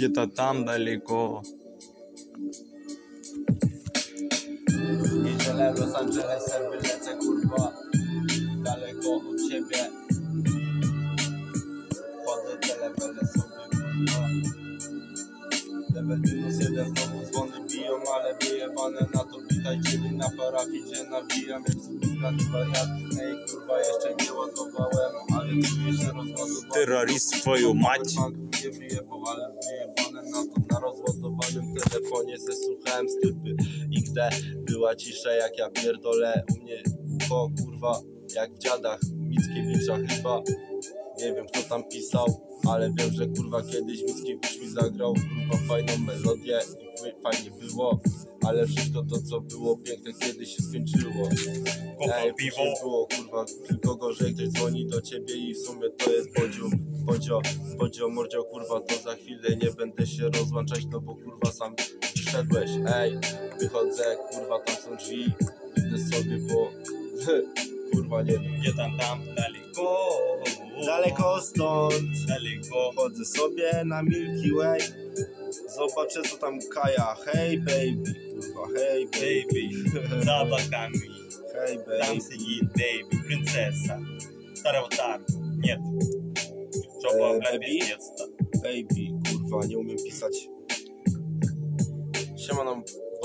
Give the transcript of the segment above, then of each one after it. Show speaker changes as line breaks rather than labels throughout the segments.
Где-то там далеко.
Niedzielę Los Angelesem wylecę kurwa Daleko od ciebie Chodzę te levele sobie kurwa Level minus jeden znowu dzwony biją Ale wyjebane na to witajcie mi na parafii Gdzie nawijam jak zbudany wariat Ej kurwa jeszcze nie ładowałem Ale czuję się rozładowany
Terroryst twoją mać.
Nie wyjebał, ale wyjebane telefonie se słuchałem sklepy XD była cisza jak ja pierdolę. U mnie ucho kurwa jak w dziadach. Mickiewicza chyba Nie wiem kto tam pisał ale wiem, że kurwa kiedyś Mickiewicz mi zagrał kurwa fajną melodię i fajnie było. Ale wszystko to co było piękne kiedyś się skończyło. Ej,
piwo.
było kurwa tylko gorzej ktoś dzwoni do ciebie i w sumie to jest bodziu Bodzio, bodzio, mordzio kurwa to za chwilę nie będę się rozłączać no bo kurwa sam przyszedłeś, ej Wychodzę, kurwa, tam są drzwi. Idę sobie po... kurwa, nie wiem.
Nie tam, tam, daleko.
Daleko stąd.
Daleko.
Chodzę sobie na Milky Way. Zobaczę, co tam kaja. Hej, baby, kurwa, hej, baby.
Za blakami
Hej, baby.
Tam siedzi baby, princesa. Starego targu, nie.
Trzeba
e,
baby? baby, kurwa, nie umiem pisać.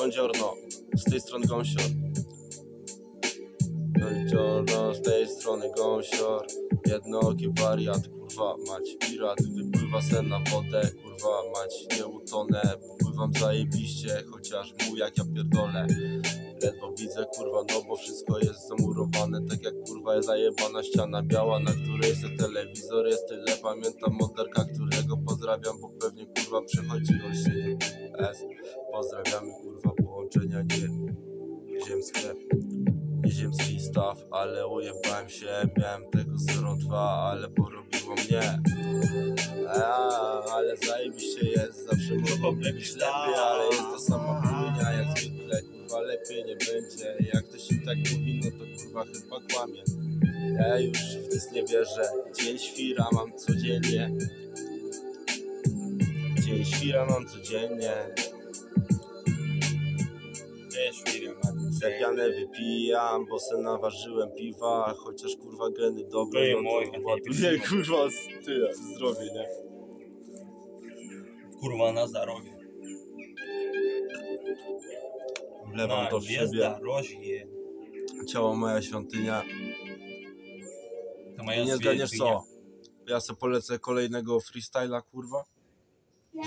Buongiorno, z tej strony Gąsior. Buongiorno, z tej strony Gąsior. Jednooki wariat, kurwa, mać pirat, wypływa sen na wodę, kurwa, mać nie utonę. Pływam zajebiście, chociaż mu jak ja pierdolę. Ledwo widzę, kurwa, no bo wszystko jest zamurowane Tak jak kurwa jest zajebana ściana biała Na której jest telewizor, jest tyle Pamiętam moderka, którego pozdrawiam Bo pewnie kurwa przychodzi olśnienie S Pozdrawiamy kurwa połączenia nie ziemskie Nieziemski staw, ale ujebałem się Miałem tego 02, ale porobiło mnie. A, ale zajebiście jest Zawsze mogło być lepiej, ale jest to sama chujnia Jak zwykle kurwa lepiej nie będzie. Jak ktoś im tak mówi, no to kurwa chyba kłamie. Ja już w nic nie wierzę Dzień świra mam codziennie. Dzień świra mam codziennie
świrem
Zapianę wypijam, bo se naważyłem piwa Chociaż kurwa geny dobre, no to
nie
kurwa ty, zdrowie, nie?
Kurwa na zdrowie
Wlewam to w siebie
rośnie.
Ciało moja świątynia
To moja
nie zgadniesz co? Ja se polecę kolejnego freestyla kurwa
no.